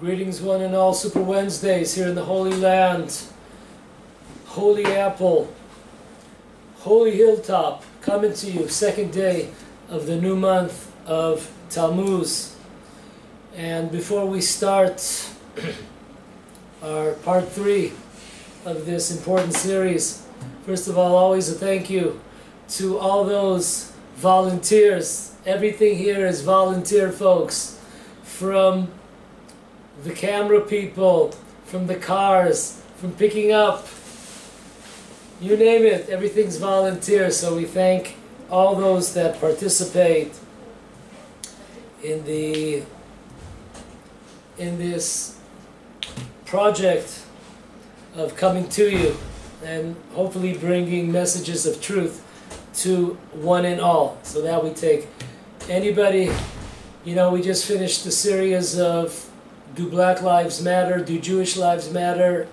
Greetings, one and all, Super Wednesdays here in the Holy Land, Holy Apple, Holy Hilltop, coming to you, second day of the new month of Tammuz. And before we start our part three of this important series, first of all, always a thank you to all those volunteers. Everything here is volunteer folks from the camera people, from the cars, from picking up, you name it, everything's volunteer. So we thank all those that participate in the in this project of coming to you and hopefully bringing messages of truth to one and all so that we take anybody you know we just finished the series of do black lives matter? Do jewish lives matter?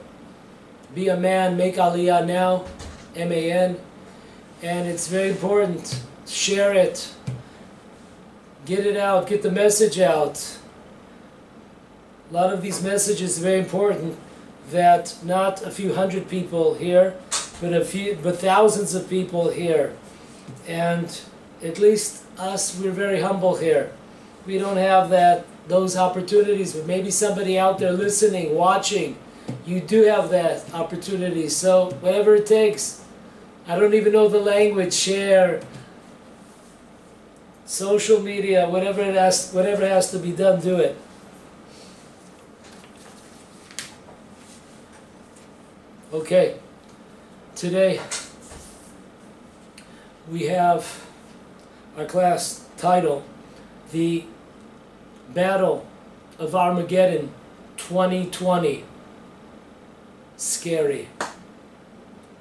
Be a man make aliyah now m-a-n and it's very important. Share it. Get it out. Get the message out. A lot of these messages are very important that not a few hundred people here but a few but thousands of people here. And at least us we're very humble here. We don't have that those opportunities but maybe somebody out there listening watching you do have that opportunity. So whatever it takes i don't even know the language share social media whatever it has whatever has to be done do it. Okay today we have our class title the battle of armageddon 2020 scary.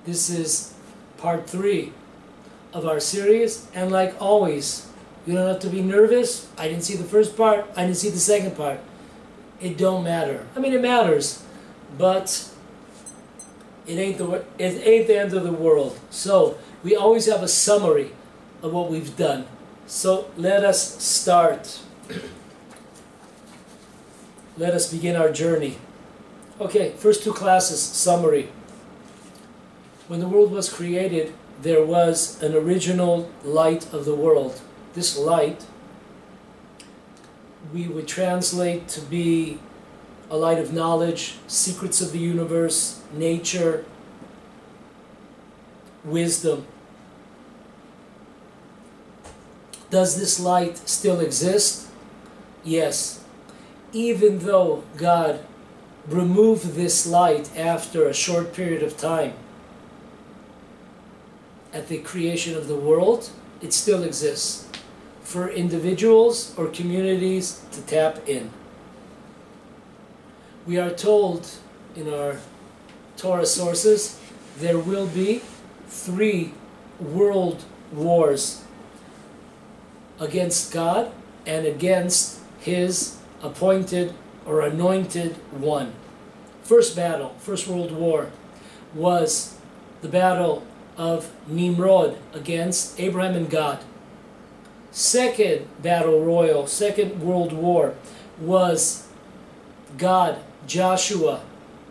This is part three of our series and like always you don't have to be nervous. I didn't see the first part i didn't see the second part. It don't matter. I mean it matters but it ain't the it ain't the end of the world. So we always have a summary of what we've done. So let us start let us begin our journey okay first two classes summary when the world was created there was an original light of the world this light we would translate to be a light of knowledge, secrets of the universe, nature, wisdom. Does this light still exist? Yes. Even though God removed this light after a short period of time at the creation of the world, it still exists for individuals or communities to tap in. We are told in our Torah sources there will be three world wars against God and against his appointed or anointed one. First battle, First World War, was the battle of Nimrod against Abraham and God. Second battle royal, Second World War, was God Joshua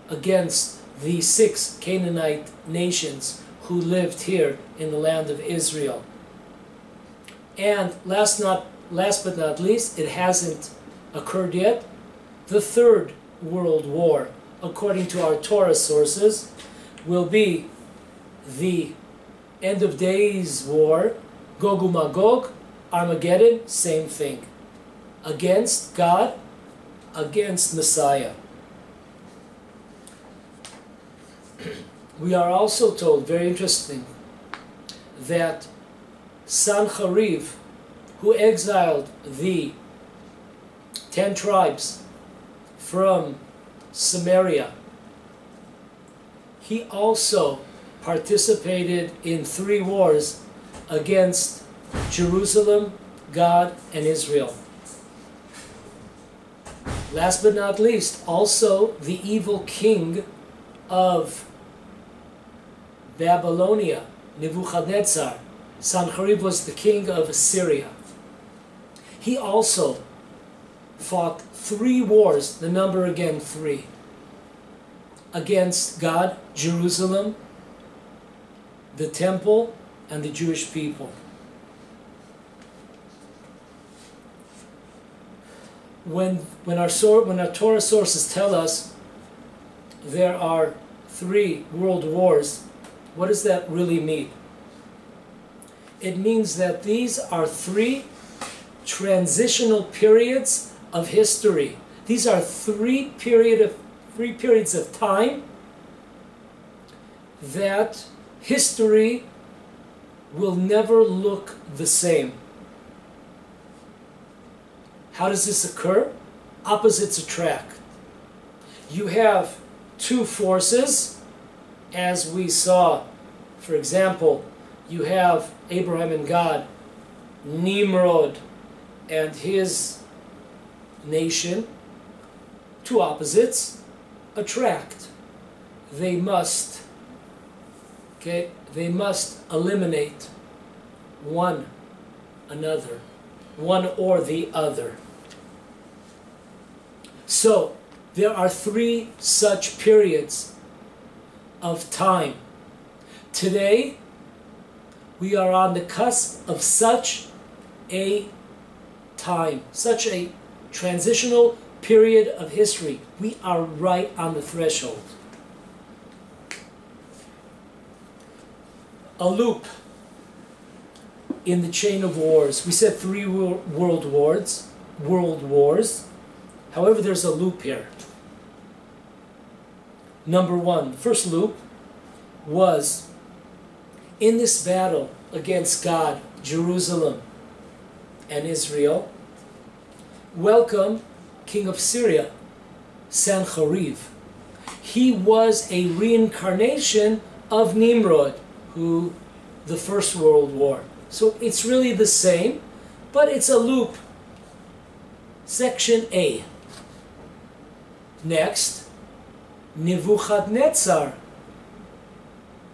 against the six Canaanite nations who lived here in the land of Israel. And last not last but not least, it hasn't occurred yet. The third world war, according to our Torah sources, will be the end of days war, Gog Magog, Armageddon, same thing. Against God, against Messiah. we are also told, very interesting, that Sancheriv, who exiled the ten tribes from Samaria, he also participated in three wars against Jerusalem, God, and Israel. Last but not least, also the evil king of Babylonia, Nebuchadnezzar, Sancherib was the king of Assyria. He also fought three wars, the number again three, against God, Jerusalem, the temple, and the Jewish people. When, when, our, when our Torah sources tell us there are three world wars, what does that really mean? It means that these are three transitional periods of history. These are three period of three periods of time that history will never look the same. How does this occur? Opposites attract. You have two forces, as we saw, for example, you have Abraham and God, Nimrod and his nation, two opposites, attract. They must, okay, they must eliminate one another, one or the other. So, there are three such periods of time. Today, we are on the cusp of such a time, such a transitional period of history. We are right on the threshold. A loop in the chain of wars. We said three world wars, world wars. However, there's a loop here. Number one, the first loop was in this battle against God, Jerusalem, and Israel, welcome king of Syria, Sancheriv. He was a reincarnation of Nimrod, who the First World War. So it's really the same, but it's a loop. Section A. Next, Nebuchadnezzar.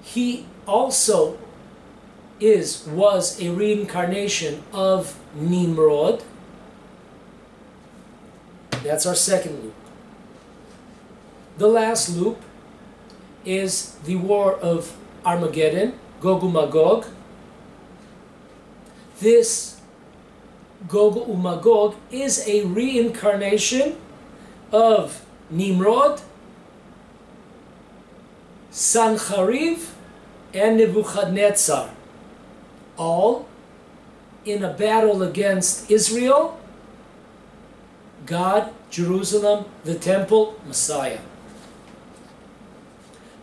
He also is was a reincarnation of Nimrod. That's our second loop. The last loop is the war of Armageddon, Gog and Magog. This Gog and Magog is a reincarnation of Nimrod, Sancheriv, and Nebuchadnezzar, all in a battle against Israel, God, Jerusalem, the temple, Messiah.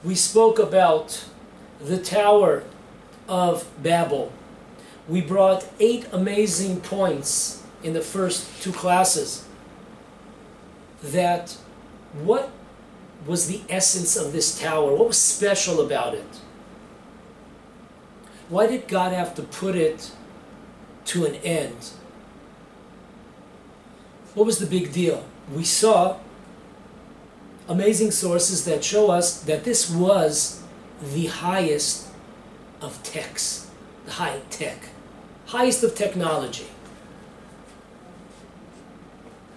We spoke about the Tower of Babel. We brought eight amazing points in the first two classes that what was the essence of this tower? What was special about it? Why did God have to put it to an end? What was the big deal? We saw amazing sources that show us that this was the highest of techs, the high tech, highest of technology.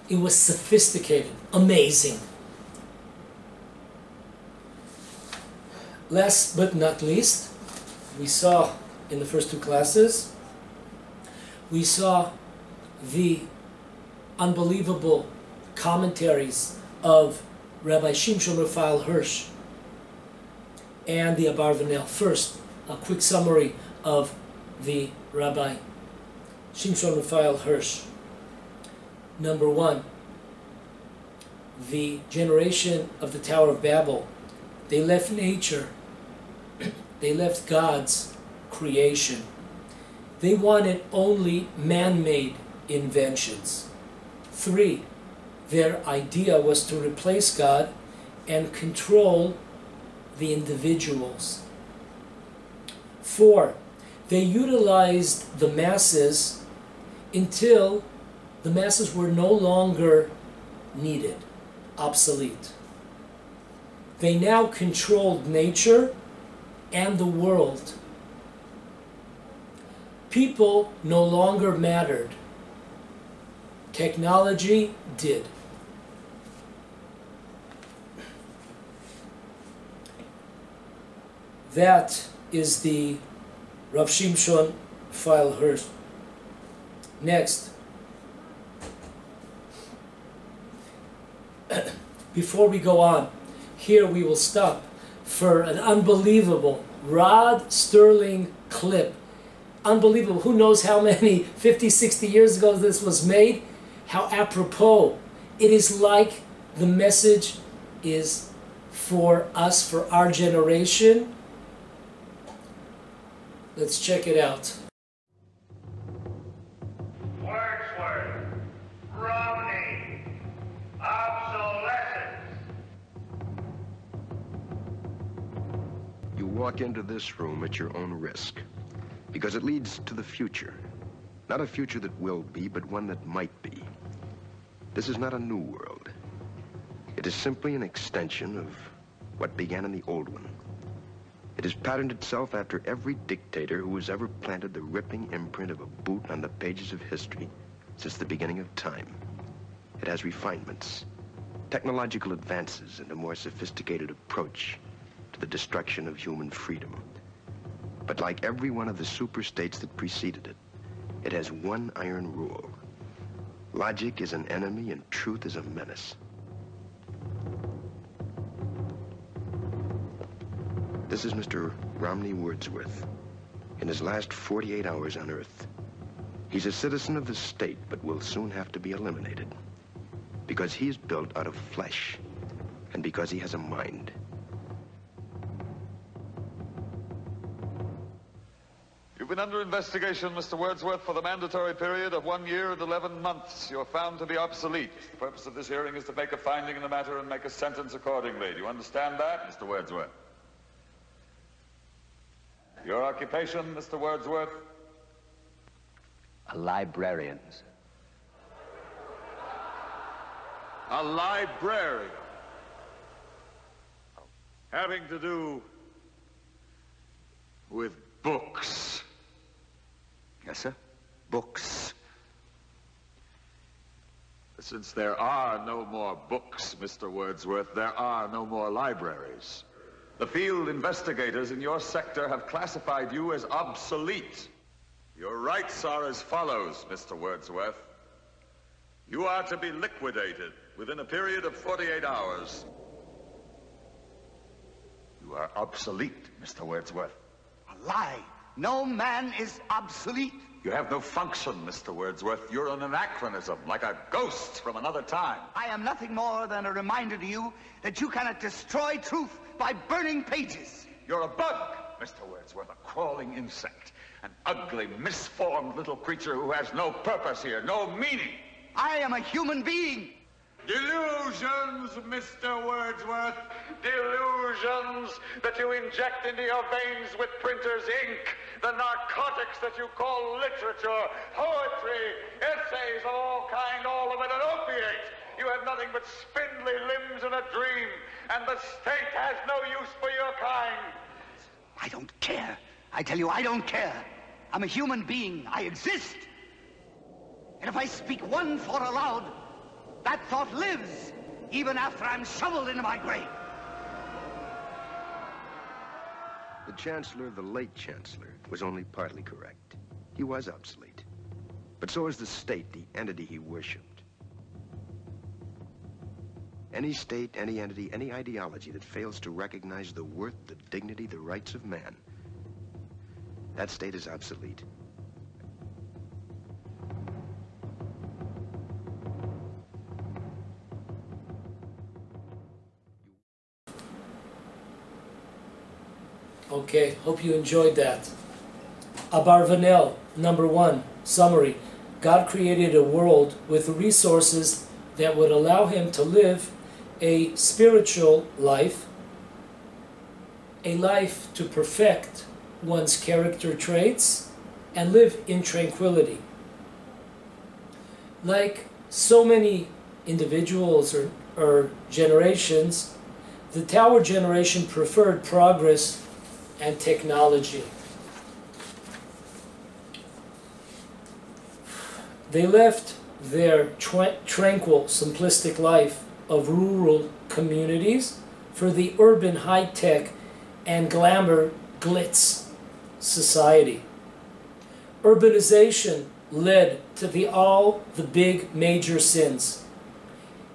It was sophisticated, amazing. Last but not least, we saw in the first two classes. We saw the unbelievable commentaries of Rabbi Shimshon Raphael Hirsch and the Abarvanel. First, a quick summary of the Rabbi Shimshon Raphael Hirsch. Number one, the generation of the Tower of Babel, they left nature, they left God's creation. They wanted only man-made inventions. Three, their idea was to replace God and control the individuals. Four, they utilized the masses until the masses were no longer needed, obsolete. They now controlled nature and the world people no longer mattered. Technology did. That is the Rav Shimshon Raphael Hirsch. Next. Before we go on, here we will stop for an unbelievable Rod Serling clip. Unbelievable. Who knows how many 50, 60 years ago this was made? How apropos. It is like the message is for us, for our generation. Let's check it out. Wordsworth, Romney, obsolescence. You walk into this room at your own risk because it leads to the future. Not a future that will be, but one that might be. This is not a new world. It is simply an extension of what began in the old one. It has patterned itself after every dictator who has ever planted the ripping imprint of a boot on the pages of history since the beginning of time. It has refinements, technological advances, and a more sophisticated approach to the destruction of human freedom. But like every one of the superstates that preceded it, it has one iron rule. Logic is an enemy and truth is a menace. This is Mr. Romney Wordsworth. In his last 48 hours on Earth, he's a citizen of the state, but will soon have to be eliminated. Because he is built out of flesh, and because he has a mind. Been under investigation, Mr. Wordsworth, for the mandatory period of one year and 11 months. You're found to be obsolete. The purpose of this hearing is to make a finding in the matter and make a sentence accordingly. Do you understand that, Mr. Wordsworth? Your occupation, Mr. Wordsworth? A librarian, sir. A librarian. Having to do with books. Sir. Books. Since there are no more books, Mr. Wordsworth, there are no more libraries. The field investigators in your sector have classified you as obsolete. Your rights are as follows, Mr. Wordsworth. You are to be liquidated within a period of 48 hours. You are obsolete, Mr. Wordsworth. A lie. No man is obsolete. You have no function, Mr. Wordsworth. You're an anachronism, like a ghost from another time. I am nothing more than a reminder to you that you cannot destroy truth by burning pages. You're a bug, Mr. Wordsworth, a crawling insect. An ugly, misformed little creature who has no purpose here, no meaning. I am a human being. Delusions, Mr. Wordsworth. Delusions that you inject into your veins with printer's ink. The narcotics that you call literature, poetry, essays of all kind, all of it an opiate. You have nothing but spindly limbs and a dream, and the state has no use for your kind. I don't care. I tell you, I don't care. I'm a human being. I exist. And if I speak one thought aloud, that thought lives even after I'm shoveled into my grave. The Chancellor, the late Chancellor, was only partly correct. He was obsolete. But so is the state, the entity he worshipped. Any state, any entity, any ideology that fails to recognize the worth, the dignity, the rights of man, that state is obsolete. Okay, hope you enjoyed that. Abarvanel, number one, summary. God created a world with resources that would allow him to live a spiritual life, a life to perfect one's character traits, and live in tranquility. Like so many individuals or, or generations, the Tower generation preferred progress and technology. They left their tra- tranquil, simplistic life of rural communities for the urban high tech and glamour glitz society. Urbanization led to the all the big major sins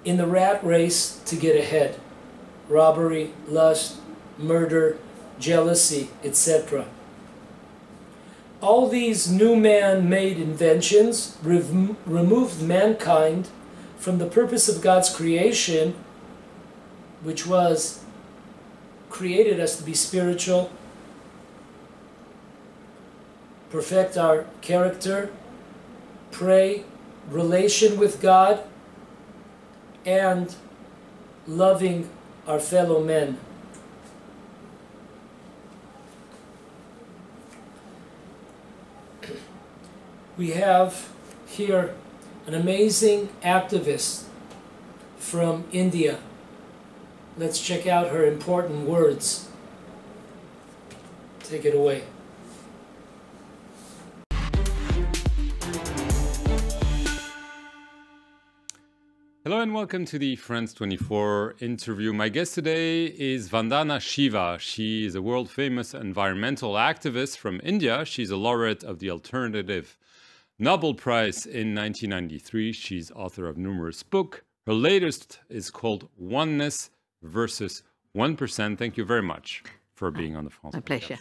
in the rat race to get ahead robbery, lust, murder, jealousy, etc. All these new man made inventions rem- removed mankind from the purpose of God's creation, which was created us to be spiritual, perfect our character, pray, relation with God, and loving our fellow men. We have here an amazing activist from India. Let's check out her important words. Take it away. Hello and welcome to the France 24 interview. My guest today is Vandana Shiva. She is a world famous environmental activist from India. She's a laureate of the Alternative Nobel Prize in 1993. She's author of numerous books. Her latest is called Oneness versus 1%. Thank you very much for being on the France. My pleasure.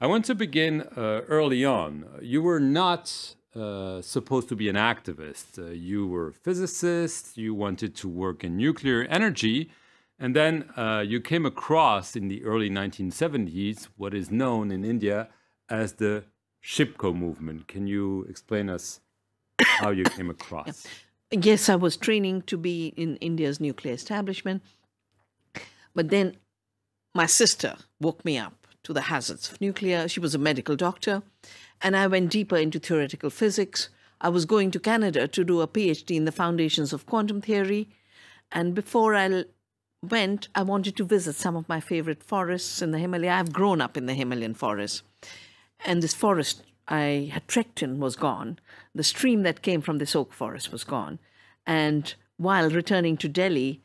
I want to begin uh, early on. You were not uh, supposed to be an activist. Uh, you were a physicist, you wanted to work in nuclear energy, and then uh, you came across in the early 1970s what is known in India as the Chipko movement. Can you explain us how you came across? Yes, I was training to be in India's nuclear establishment, but then my sister woke me up to the hazards of nuclear. She was a medical doctor, and I went deeper into theoretical physics. I was going to Canada to do a PhD in the foundations of quantum theory, and before I went, I wanted to visit some of my favorite forests in the Himalaya. I've grown up in the Himalayan forest, and this forest I had trekked in was gone. The stream that came from this oak forest was gone. And while returning to Delhi,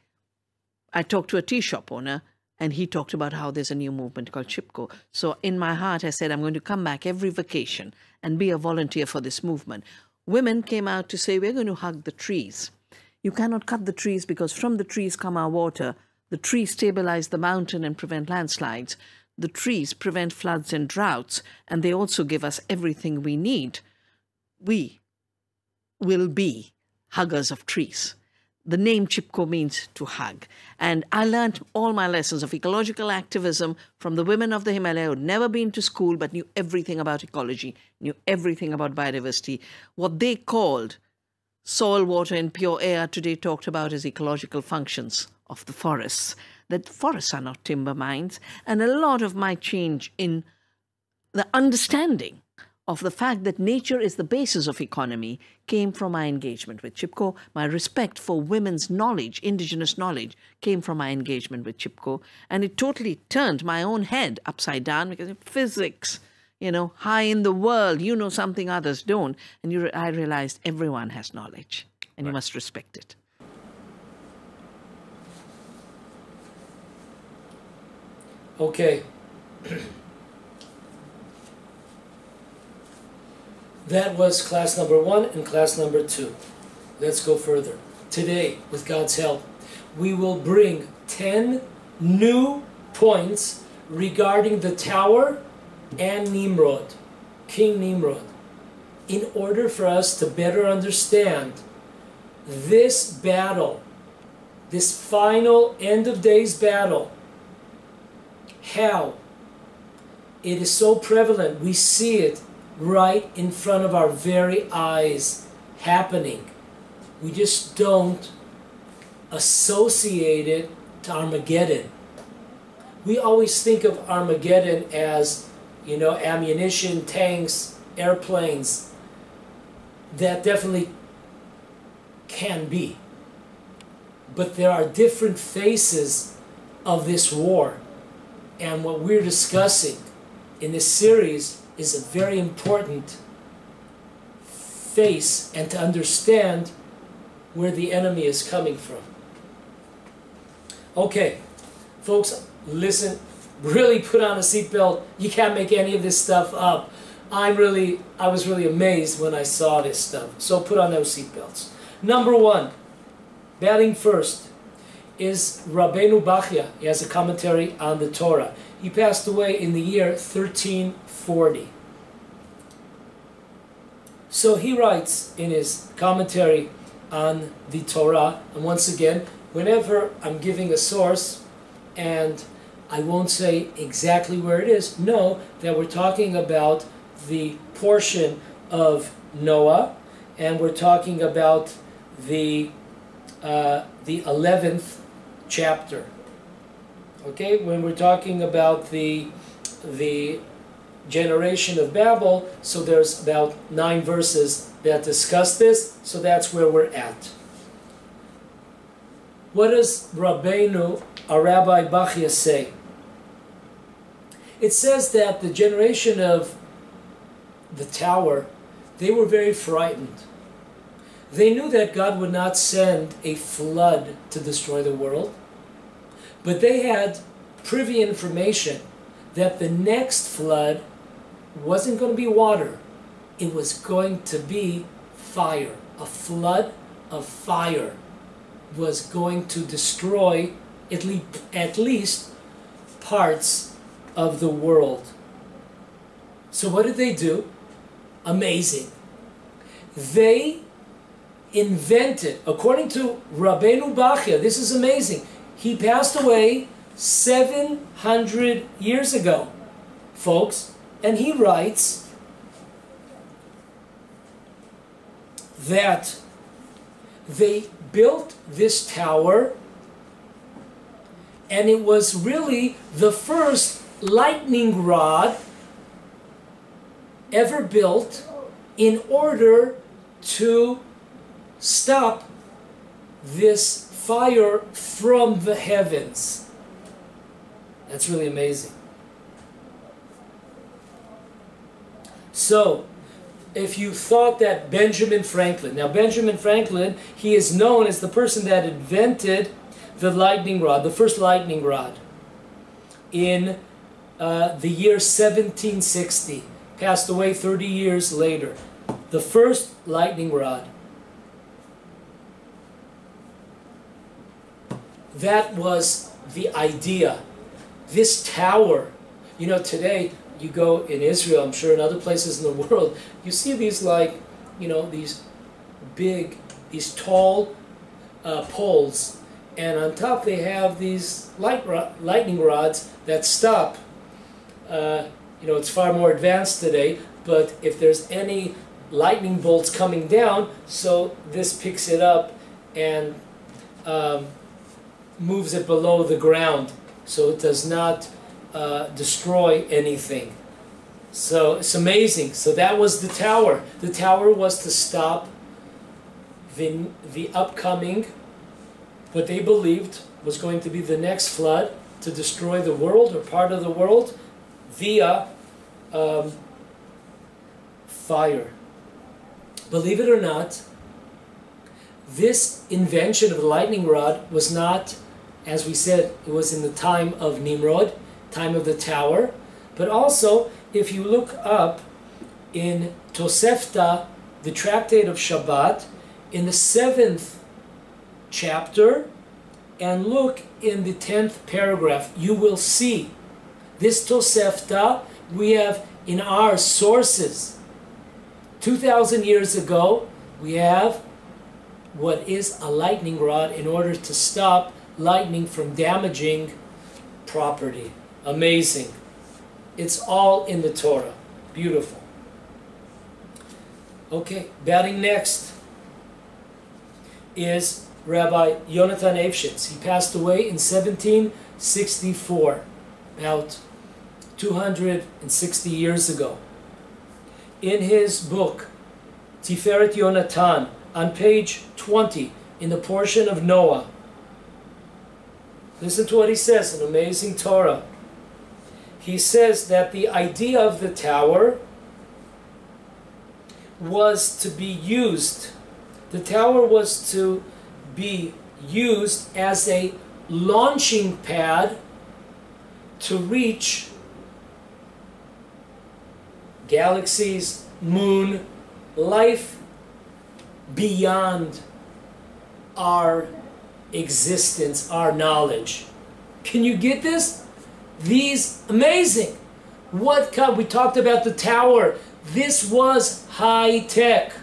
I talked to a tea shop owner, and he talked about how there's a new movement called Chipko. So in my heart, I said, I'm going to come back every vacation and be a volunteer for this movement. Women came out to say, We're going to hug the trees. You cannot cut the trees because from the trees come our water. The trees stabilize the mountain and prevent landslides. The trees prevent floods and droughts, and they also give us everything we need. We will be huggers of trees. The name Chipko means to hug. And I learned all my lessons of ecological activism from the women of the Himalaya who'd never been to school but knew everything about ecology, knew everything about biodiversity. What they called soil, water, and pure air today talked about as ecological functions of the forests. That forests are not timber mines. And a lot of my change in the understanding of the fact that nature is the basis of economy came from my engagement with Chipko. My respect for women's knowledge, indigenous knowledge, came from my engagement with Chipko. And it totally turned my own head upside down because physics, you know, high in the world, you know something others don't. And you, I realized everyone has knowledge and you must respect it. Okay. that was class number one and class number two. Let's go further. Today, with God's help, we will bring 10 new points regarding the tower and Nimrod, King Nimrod, in order for us to better understand this battle, this final end of days battle how it is so prevalent. We see it right in front of our very eyes happening. We just don't associate it to Armageddon. We always think of Armageddon as, you know, ammunition, tanks, airplanes. That definitely can be. But there are different faces of this war. And what we're discussing in this series is a very important face and to understand where the enemy is coming from. Okay, folks, listen, really put on a seatbelt. You can't make any of this stuff up. I'm really, I was really amazed when I saw this stuff. So put on those seatbelts. Number one, batting first, is Rabbeinu Bachya. He has a commentary on the Torah. He passed away in the year 1340. So he writes in his commentary on the Torah, and once again, whenever I'm giving a source and I won't say exactly where it is, know that we're talking about the portion of Noah, and we're talking about the uh, the 11th chapter. Okay, when we're talking about the the generation of Babel, so there's about nine verses that discuss this, so that's where we're at. What does Rabbeinu, a Rabbi Bachya, say? It says that the generation of the tower, they were very frightened. They knew that God would not send a flood to destroy the world, but they had privy information that the next flood wasn't going to be water, it was going to be fire. A flood of fire was going to destroy at least, at least parts of the world. So, what did they do? Amazing. They invented, according to Rabbeinu Bachya, this is amazing. He passed away 700 years ago, folks, and he writes that they built this tower and it was really the first lightning rod ever built in order to stop this fire from the heavens. That's really amazing. So, if you thought that Benjamin Franklin, now Benjamin Franklin, he is known as the person that invented the lightning rod, the first lightning rod, in uh, the year 1760, passed away 30 years later. The first lightning rod. That was the idea. This tower, you know, today you go in Israel, I'm sure in other places in the world, you see these like, you know, these big, these tall uh, poles, and on top they have these light lightning rods that stop. Uh, you know, it's far more advanced today, but if there's any lightning bolts coming down, so this picks it up and um, moves it below the ground so it does not uh, destroy anything. So it's amazing. So that was the tower. The tower was to stop the, the upcoming, what they believed was going to be the next flood to destroy the world or part of the world via um, fire. Believe it or not, this invention of the lightning rod was not as we said, it was in the time of Nimrod, time of the tower. But also, if you look up in Tosefta, the tractate of Shabbat, in the seventh chapter, and look in the tenth paragraph, you will see this Tosefta we have in our sources. 2,000 years ago, we have what is a lightning rod in order to stop lightning from damaging property. Amazing. It's all in the Torah. Beautiful. Okay, batting next is Rabbi Yonatan Eybeschutz. He passed away in 1764, about 260 years ago. In his book, Tiferet Yonatan, on page 20, in the portion of Noah, Listen to what he says in Amazing Torah. He says that the idea of the tower was to be used, the tower was to be used as a launching pad to reach galaxies, moon, life beyond our existence, our knowledge. Can you get this? These amazing. What kind? We talked about the tower. This was high tech.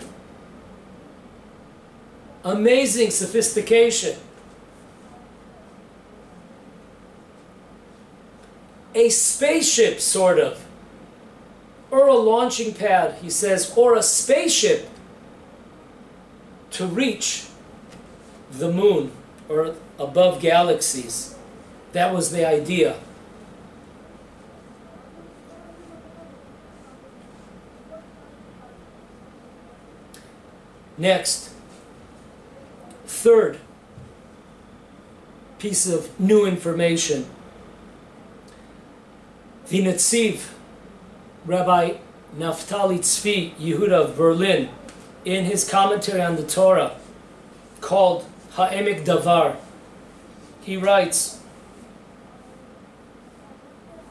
Amazing sophistication. A spaceship, sort of. Or a launching pad, he says, or a spaceship to reach the moon or above galaxies. That was the idea. Next, third piece of new information. The Netziv, Rabbi Naftali Tzvi Yehuda of Berlin, in his commentary on the Torah called Ha'emek Davar, he writes,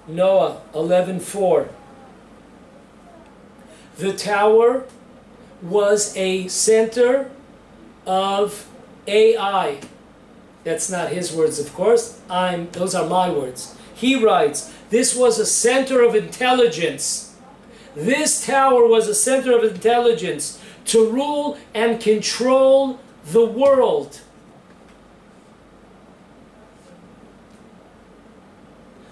Noah 11:4 The tower was a center of AI. That's not his words, of course. I'm those are my words. He writes, this was a center of intelligence. This tower was a center of intelligence to rule and control the world.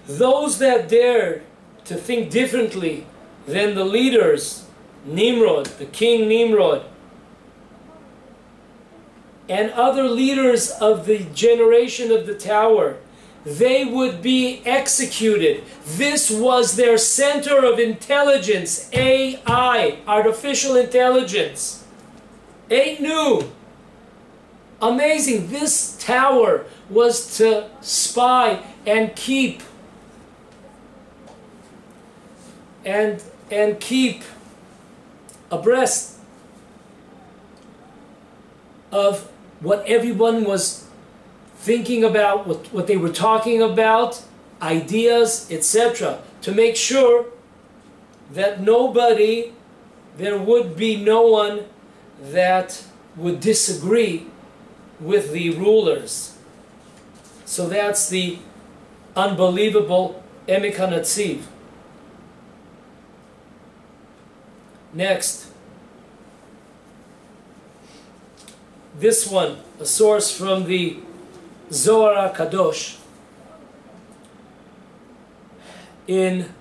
Those that dared to think differently than the leaders, Nimrod, the king Nimrod, and other leaders of the generation of the tower, they would be executed. This was their center of intelligence, AI, artificial intelligence. Ain't new. Amazing. This tower was to spy and keep and and keep abreast of what everyone was thinking about, what, what they were talking about, ideas, etc., to make sure that nobody, there would be no one that would disagree with the rulers. So that's the unbelievable Emek. Next, this one, a source from the Zohar Kadosh, in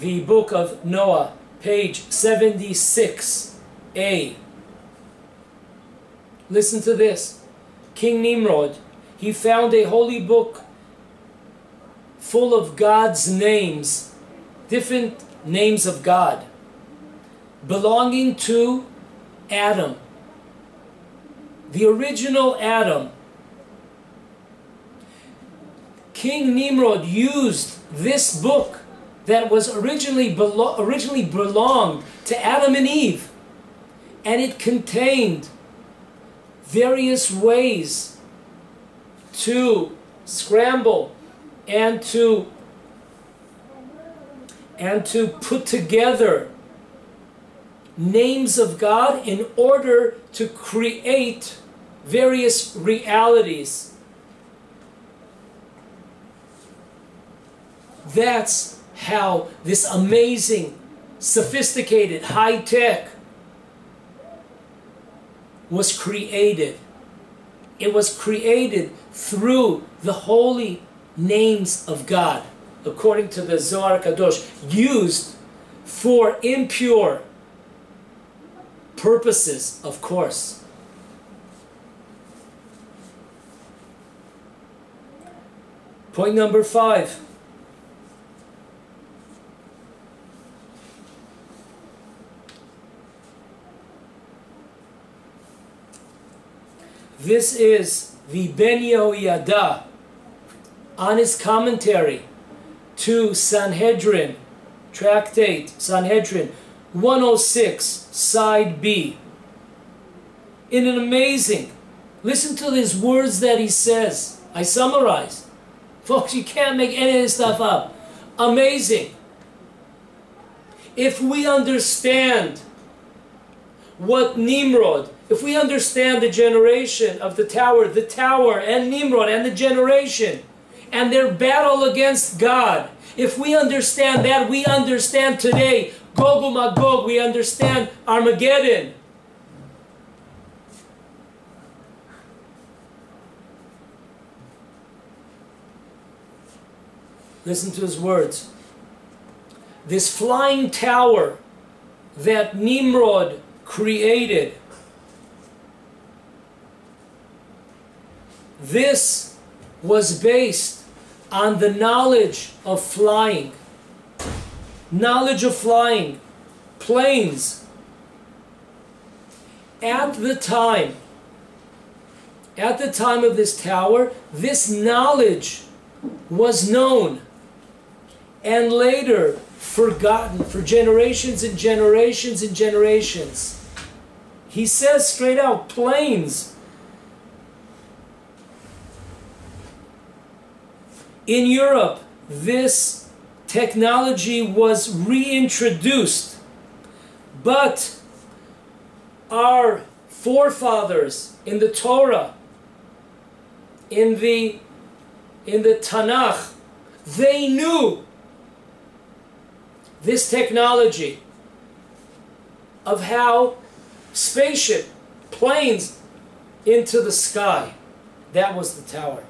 the book of Noah, page 76a. Listen to this. King Nimrod, he found a holy book full of God's names, different names of God, belonging to Adam. The original Adam. King Nimrod used this book that was originally belo- originally belonged to Adam and Eve, and it contained various ways to scramble and to and to put together names of God in order to create various realities. That's how this amazing, sophisticated, high tech was created. It was created through the holy names of God, according to the Zohar Kadosh, used for impure purposes, of course. Point number five. This is the Ben on his commentary to Sanhedrin, tractate Sanhedrin, 106, side B. In an amazing, listen to these words that he says. I summarize. Folks, you can't make any of this stuff up. Amazing. If we understand what Nimrod, if we understand the generation of the tower, the tower and Nimrod and the generation and their battle against God, if we understand that, we understand today Gog and Magog, we understand Armageddon. Listen to his words. This flying tower that Nimrod created, this was based on the knowledge of flying. Knowledge of flying, planes. At the time, at the time of this tower, this knowledge was known and later forgotten for generations and generations and generations. He says straight out planes. In Europe, this technology was reintroduced, but our forefathers in the Torah, in the in the Tanakh, they knew this technology of how spaceship planes into the sky. That was the tower.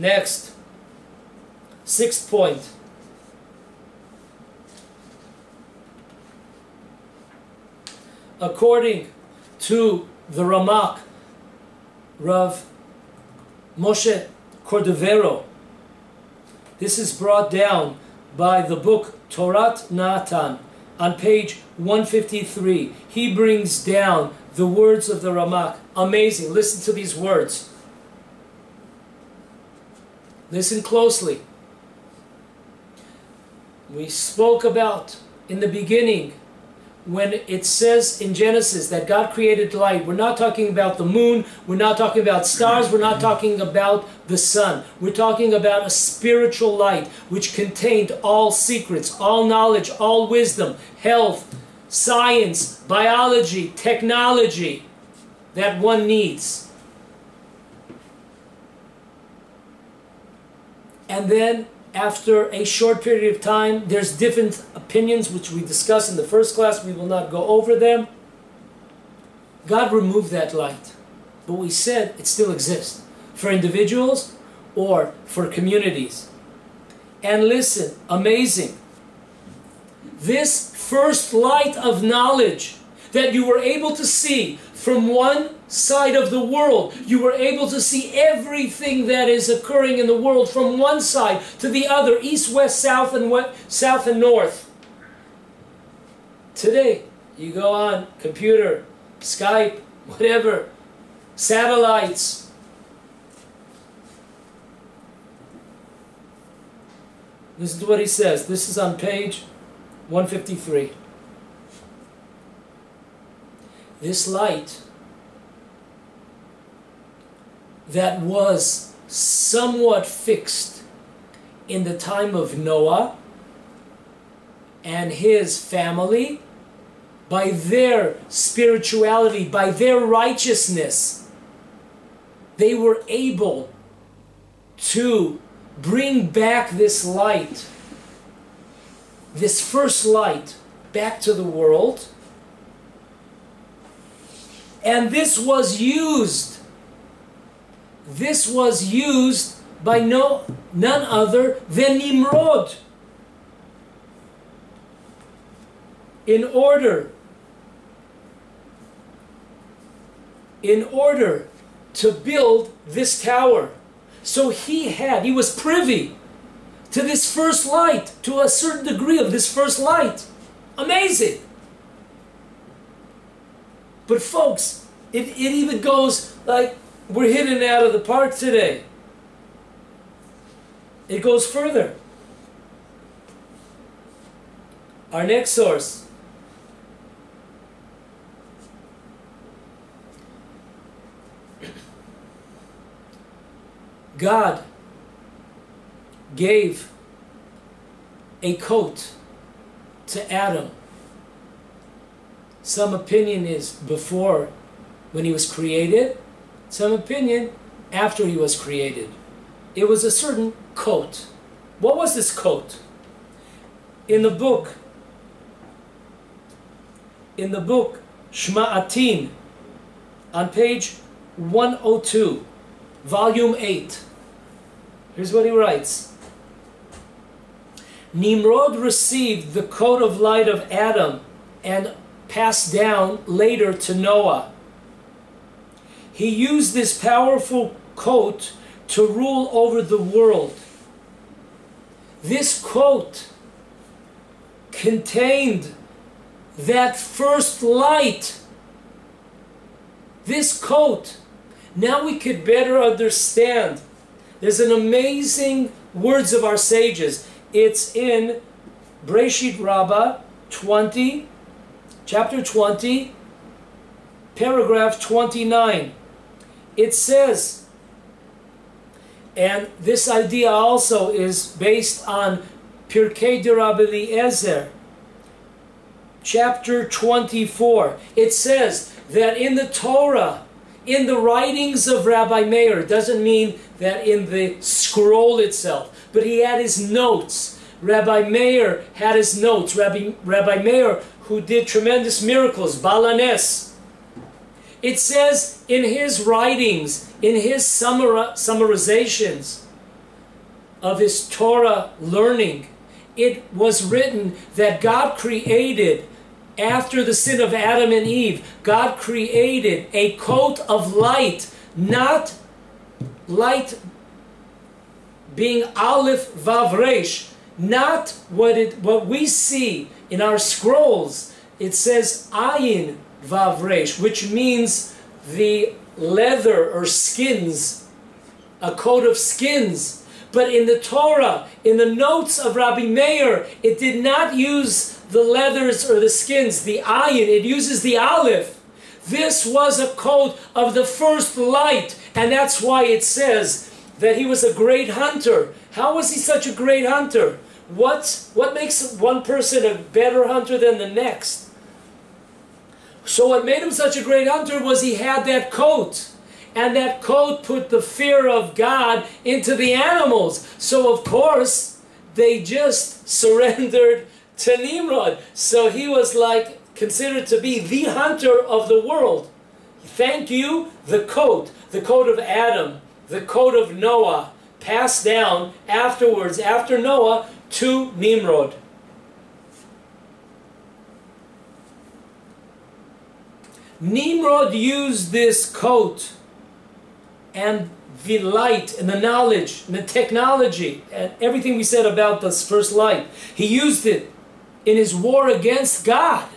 Next, sixth point. According to the Ramak, Rav Moshe Cordovero, this is brought down by the book Torat Natan on page 153. He brings down the words of the Ramak. Amazing. Listen to these words. Listen closely. We spoke about in the beginning when it says in Genesis that God created light, we're not talking about the moon, we're not talking about stars, we're not talking about the sun. We're talking about a spiritual light which contained all secrets, all knowledge, all wisdom, health, science, biology, technology that one needs. And then after a short period of time, there's different opinions which we discussed in the first class. We will not go over them. God removed that light. But we said it still exists for individuals or for communities. And listen, amazing. This first light of knowledge that you were able to see from one side of the world. You were able to see everything that is occurring in the world from one side to the other, east, west, south, and west, south and north. Today, you go on computer, Skype, whatever, satellites. Listen to what he says. This is on page 153. This light that was somewhat fixed in the time of Noah and his family by their spirituality, by their righteousness, they were able to bring back this light, this first light, back to the world. And this was used this was used by no none other than Nimrod in order in order to build this tower. So he had, he was privy to this first light, to a certain degree of this first light. Amazing. But folks, it, it even goes like we're hitting out of the park today. It goes further. Our next source. God gave a coat to Adam. Some opinion is before when he was created, some opinion after he was created. It was a certain coat. What was this coat? In the book, in the book Shma'atin, on page 102, volume 8, here's what he writes. Nimrod received the coat of light of Adam and passed down later to Noah. He used this powerful coat to rule over the world. This coat contained that first light. This coat. Now we could better understand. There's an amazing words of our sages. It's in Breshit Rabbah 20, chapter 20, paragraph 29. It says, and this idea also is based on Pirkei de Rabbi Eliezer, chapter 24. It says that in the Torah, in the writings of Rabbi Meir, doesn't mean that in the scroll itself, but he had his notes. Rabbi Meir had his notes. Rabbi, Rabbi Meir, who did tremendous miracles, Baal HaNes. It says in his writings, in his summar, summarizations of his Torah learning, it was written that God created, after the sin of Adam and Eve, God created a coat of light, not light being Aleph Vav Resh, not what it what we see in our scrolls. It says Ayin Vav Resh, which means the leather or skins, a coat of skins. But in the Torah, in the notes of Rabbi Meir, it did not use the leathers or the skins, the ayin, it uses the aleph. This was a coat of the first light, and that's why it says that he was a great hunter. How was he such a great hunter? What, what makes one person a better hunter than the next? So what made him such a great hunter was he had that coat. And that coat put the fear of God into the animals. So of course, they just surrendered to Nimrod. So he was like considered to be the hunter of the world. Thank you, the coat, the coat of Adam, the coat of Noah, passed down afterwards, after Noah, to Nimrod. Nimrod used this coat and the light and the knowledge and the technology and everything we said about this first light. He used it in his war against God.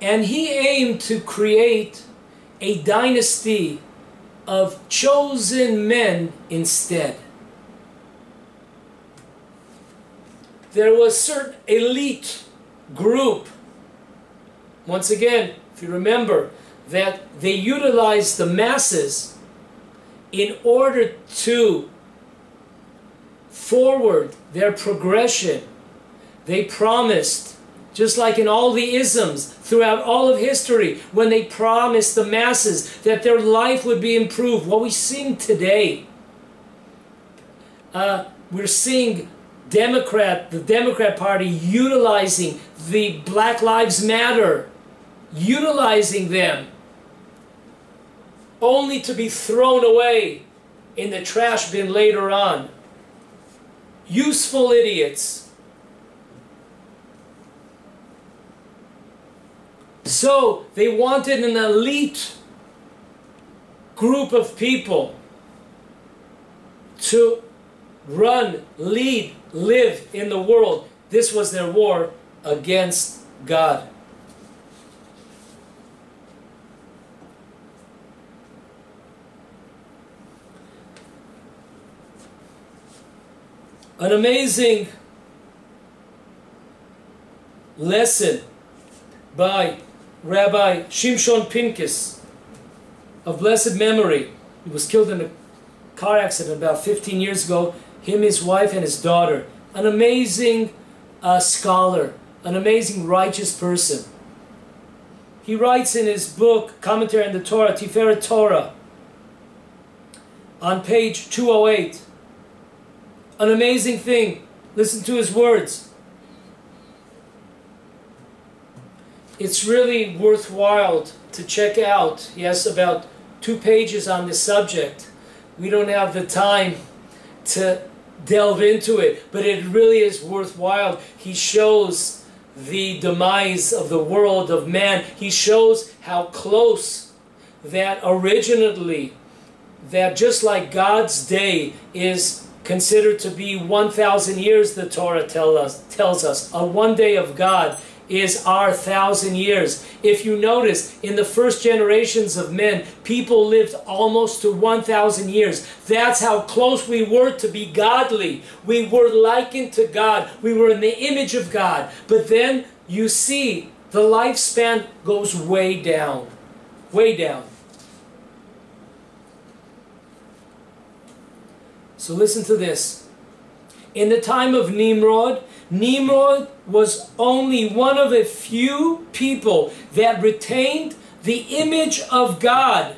And he aimed to create a dynasty of chosen men instead. There was certain elite group. Once again, if you remember, that they utilized the masses in order to forward their progression. They promised, just like in all the isms throughout all of history, when they promised the masses that their life would be improved. What we seeing today, uh, we're seeing Democrat, the Democrat Party utilizing the Black Lives Matter, utilizing them only to be thrown away in the trash bin later on. Useful idiots. So they wanted an elite group of people to run, lead, live in the world. This was their war against God. an amazing lesson by Rabbi Shimshon Pincus of blessed memory. He was killed in a car accident about 15 years ago. Him, his wife, and his daughter. An amazing uh, scholar, an amazing righteous person. He writes in his book, Commentary on the Torah, Tiferet Torah, on page 208, an amazing thing. Listen to his words. It's really worthwhile to check out. He has about two pages on this subject. We don't have the time to delve into it, but it really is worthwhile. He shows the demise of the world of man. He shows how close that originally, that just like God's day is considered to be 1,000 years, the Torah tell us, tells us. A one day of God is our thousand years. If you notice, in the first generations of men, people lived almost to 1,000 years. That's how close we were to be godly. We were likened to God. We were in the image of God. But then you see the lifespan goes way down. Way down. So listen to this. In the time of Nimrod, Nimrod was only one of a few people that retained the image of God.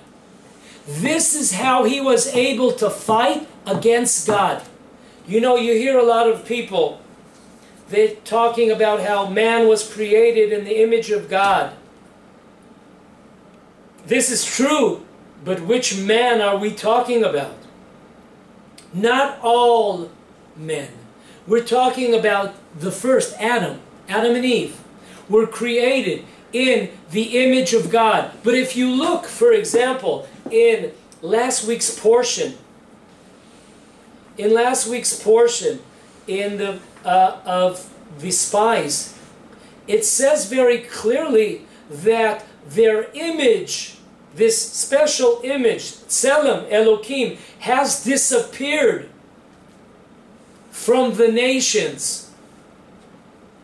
This is how he was able to fight against God. You know, you hear a lot of people they're talking about how man was created in the image of God. This is true, but which man are we talking about? Not all men. We're talking about the first Adam, Adam and Eve, were created in the image of God. But if you look, for example, in last week's portion, in last week's portion in the uh, of the spies, it says very clearly that their image, this special image, Tselem Elohim, has disappeared from the nations.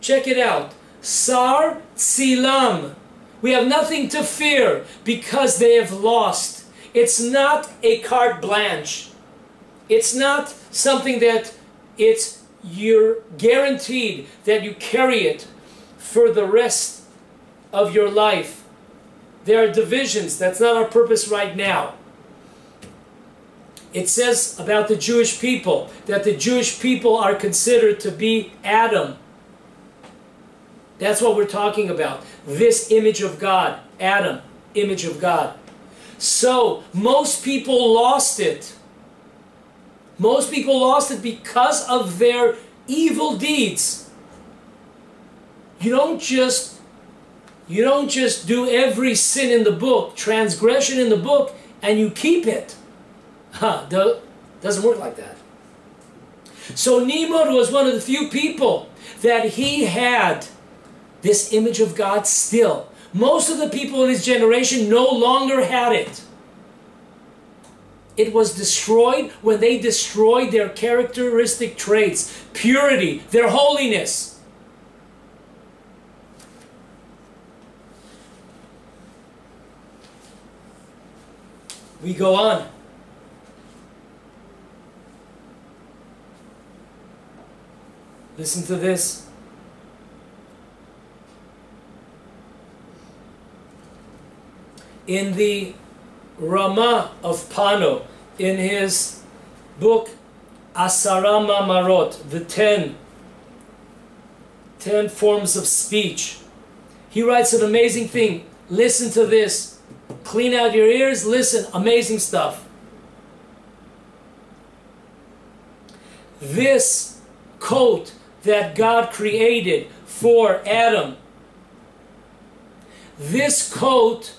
Check it out. Sar Tzilam. We have nothing to fear because they have lost. It's not a carte blanche. It's not something that it's you're guaranteed that you carry it for the rest of your life. There are divisions. That's not our purpose right now it says about the Jewish people that the Jewish people are considered to be Adam. That's what we're talking about. This image of God, Adam, image of God. So, most people lost it. Most people lost it because of their evil deeds. You don't just you don't just do every sin in the book, transgression in the book, and you keep it. Huh, doesn't work like that. So Nimrod was one of the few people that he had this image of God still. Most of the people in his generation no longer had it. It was destroyed when they destroyed their characteristic traits, purity, their holiness. We go on. Listen to this. In the Rama of Pano, in his book Asara Marot, the ten, ten forms of speech, he writes an amazing thing. Listen to this. Clean out your ears, listen, amazing stuff. This coat that God created for Adam. This coat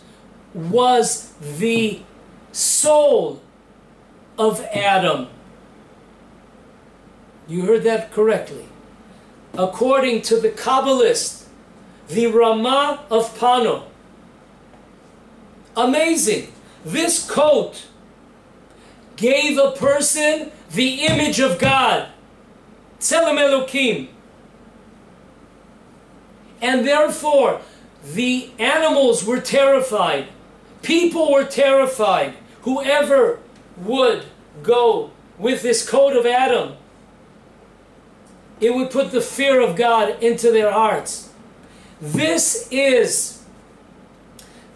was the soul of Adam. You heard that correctly. According to the Kabbalist, the Rama of Pano. Amazing. This coat gave a person the image of God. Tselem Elokim. And therefore, the animals were terrified. People were terrified. Whoever would go with this code of Adam, it would put the fear of God into their hearts. This is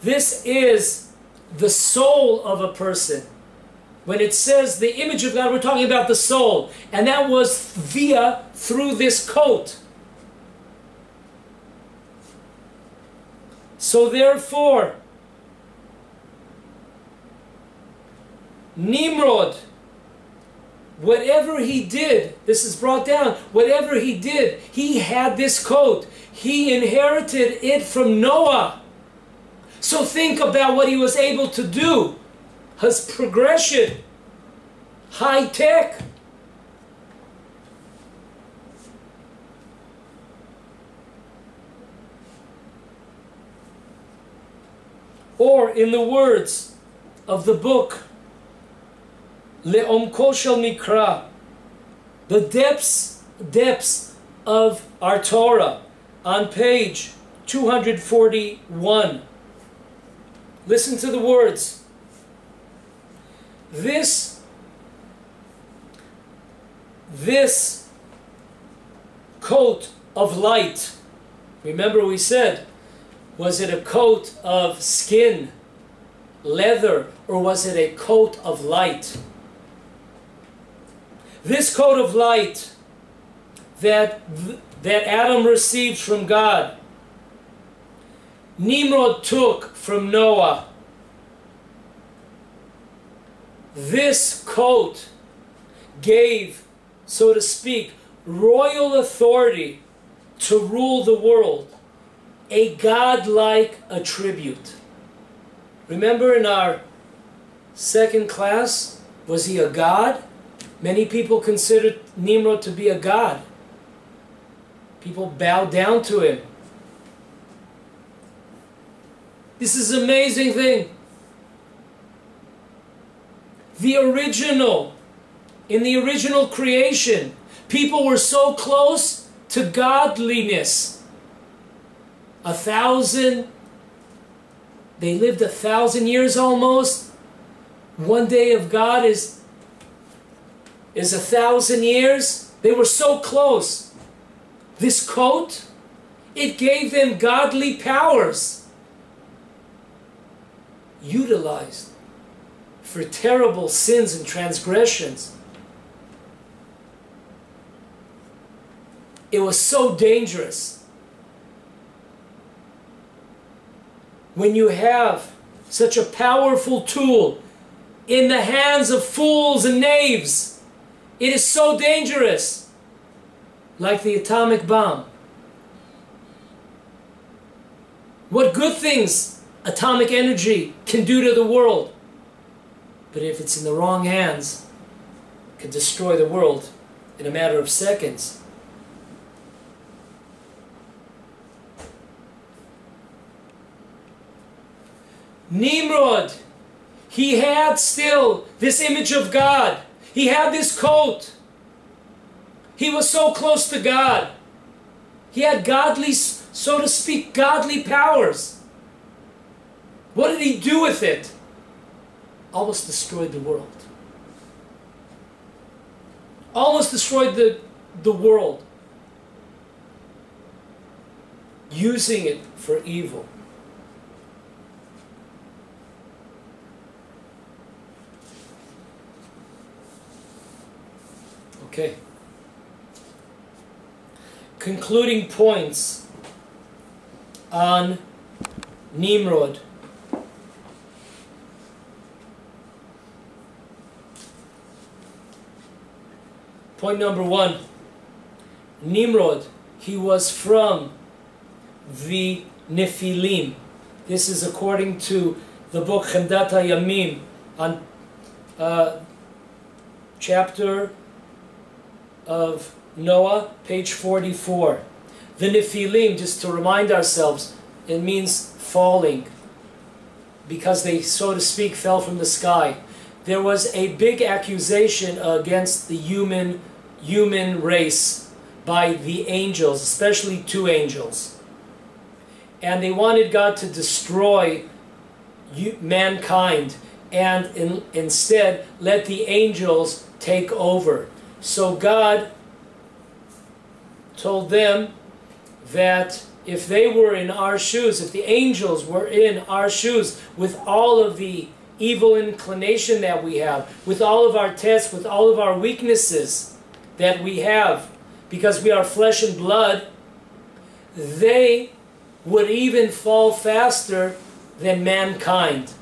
this is the soul of a person. When it says the image of God, we're talking about the soul. And that was via through this coat. So therefore, Nimrod, whatever he did, this is brought down, whatever he did, he had this coat. He inherited it from Noah. So think about what he was able to do. His progression, high tech. Or, in the words of the book, Le'omko Shel Mikra, the depths, depths of our Torah, on page 241. Listen to the words. This, this coat of light, remember we said, was it a coat of skin, leather, or was it a coat of light? This coat of light that, that Adam received from God, Nimrod took from Noah. This coat gave, so to speak, royal authority to rule the world a godlike attribute. Remember in our second class, was he a god? Many people considered Nimrod to be a god. People bowed down to him. This is an amazing thing. The original, in the original creation, people were so close to godliness a thousand, they lived a thousand years almost. One day of God is, is a thousand years. They were so close. This coat, it gave them godly powers. Utilized for terrible sins and transgressions. It was so dangerous. when you have such a powerful tool in the hands of fools and knaves. It is so dangerous, like the atomic bomb. What good things atomic energy can do to the world. But if it's in the wrong hands, can destroy the world in a matter of seconds. Nimrod, he had still this image of God. He had this coat. He was so close to God. He had godly, so to speak, godly powers. What did he do with it? Almost destroyed the world. Almost destroyed the, the world. Using it for evil. Okay. Concluding points on Nimrod. Point number one Nimrod, he was from the Nephilim. This is according to the book Chemdat Yamim on uh, chapter of Noah, page 44. The Nephilim, just to remind ourselves, it means falling. Because they, so to speak, fell from the sky. There was a big accusation against the human human race by the angels, especially two angels. And they wanted God to destroy mankind and in, instead let the angels take over. So God told them that if they were in our shoes, if the angels were in our shoes with all of the evil inclination that we have, with all of our tests, with all of our weaknesses that we have, because we are flesh and blood, they would even fall faster than mankind.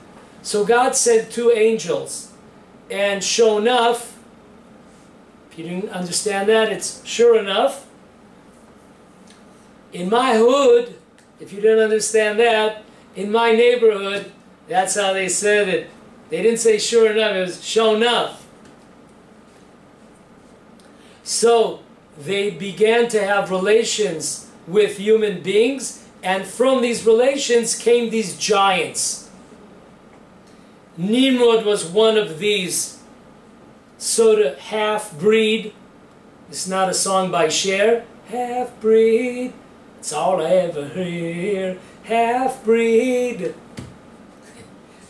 So God sent two angels, and sure enough, if you didn't understand that, it's sure enough. In my hood, if you didn't understand that, in my neighborhood, that's how they said it. They didn't say sure enough, it was sure enough. So they began to have relations with human beings, and from these relations came these giants. Nimrod was one of these sort of half-breed. It's not a song by Cher. Half-breed, it's all I ever hear. Half-breed.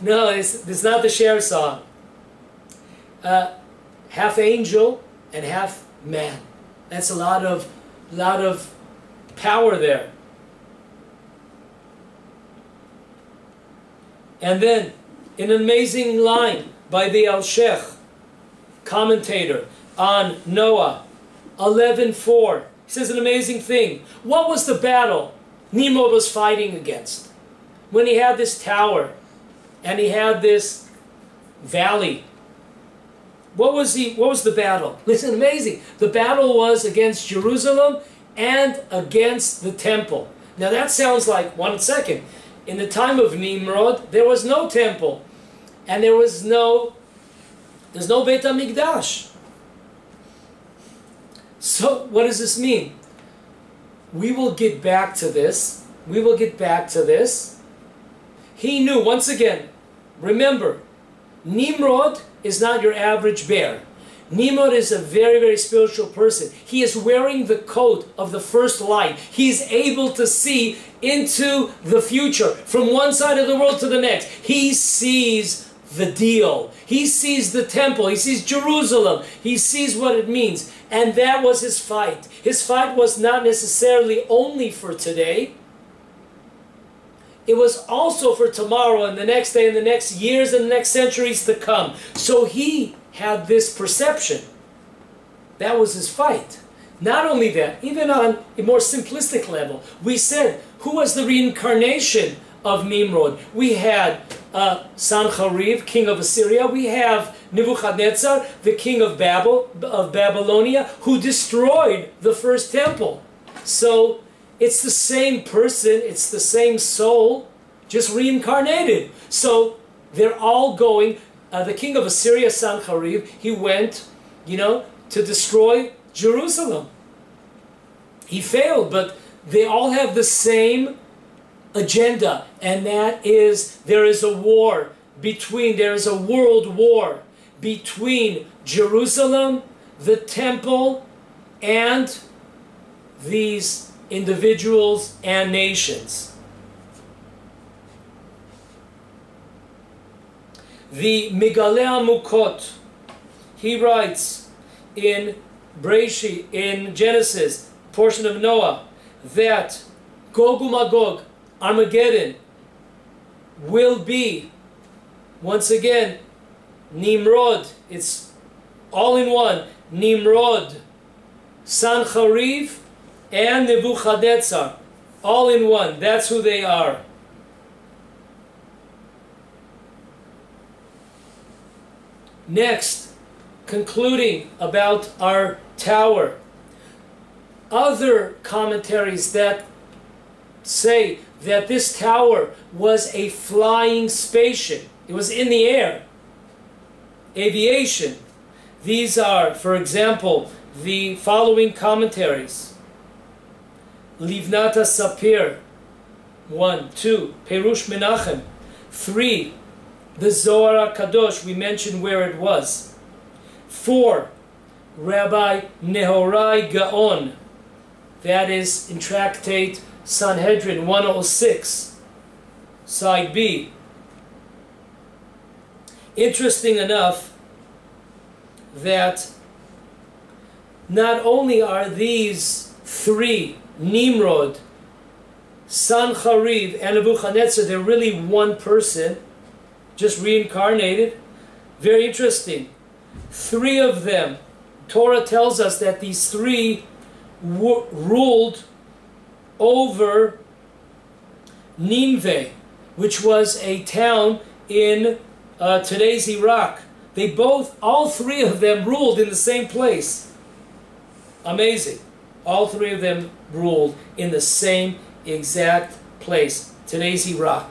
No, it's, it's not the Cher song. Uh, half angel and half man. That's a lot of, lot of power there. And then, an amazing line by the Alshech, commentator on Noah, 11.4. He says an amazing thing. What was the battle Nimrod was fighting against? When he had this tower and he had this valley. What was the what was the battle? Listen, amazing. The battle was against Jerusalem and against the temple. Now that sounds like one second. In the time of Nimrod, there was no temple, and there was no there's no Beit Hamikdash. So what does this mean? We will get back to this. We will get back to this. He knew once again. Remember, Nimrod is not your average bear. Nimrod is a very, very spiritual person. He is wearing the coat of the first light. He is able to see into the future from one side of the world to the next. He sees the deal. He sees the temple. He sees Jerusalem. He sees what it means. And that was his fight. His fight was not necessarily only for today. It was also for tomorrow and the next day and the next years and the next centuries to come. So he had this perception. That was his fight. Not only that, even on a more simplistic level, we said, who was the reincarnation of Nimrod? We had uh, Sancheriv, king of Assyria. We have Nebuchadnezzar, the king of Babel, of Babylonia, who destroyed the first temple. So it's the same person, it's the same soul, just reincarnated. So they're all going. Uh, the king of Assyria, Sancheriv, he went, you know, to destroy Jerusalem. He failed, but they all have the same agenda, and that is there is a war between, there is a world war between Jerusalem, the temple, and these individuals and nations. The Megaleh Amukot, he writes in Breshi, in Genesis, portion of Noah, that Gog Magog, Armageddon, will be, once again, Nimrod, it's all in one, Nimrod, Sancheriv, and Nebuchadnezzar, all in one. That's who they are. Next, concluding about our tower. Other commentaries that say that this tower was a flying spaceship. It was in the air. Aviation. These are, for example, the following commentaries. Livnat HaSapir, 1, 2, Perush Menachem, 3, the Zohar Kadosh, we mentioned where it was. 4, Rabbi Nehorai Gaon. That is in Tractate Sanhedrin 106, side B. Interesting enough that not only are these three, Nimrod, Sanchariv, and Nebuchadnezzar, they're really one person, just reincarnated. Very interesting. Three of them, Torah tells us that these three ruled over Nineveh, which was a town in uh, today's Iraq. They both, all three of them ruled in the same place. Amazing. All three of them ruled in the same exact place, today's Iraq.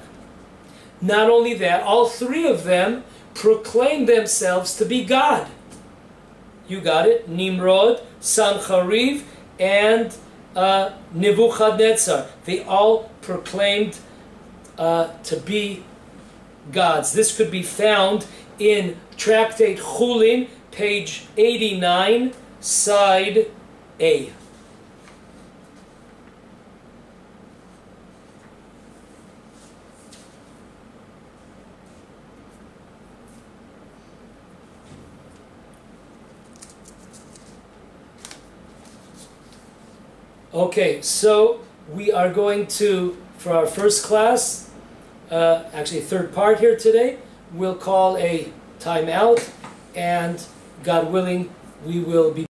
Not only that, all three of them proclaimed themselves to be God. You got it? Nimrod, Sanchariv, and uh, Nebuchadnezzar. They all proclaimed uh, to be gods. This could be found in Tractate Chulin, page 89, side A. Okay, so we are going to, for our first class, uh, actually third part here today, we'll call a timeout and God willing, we will be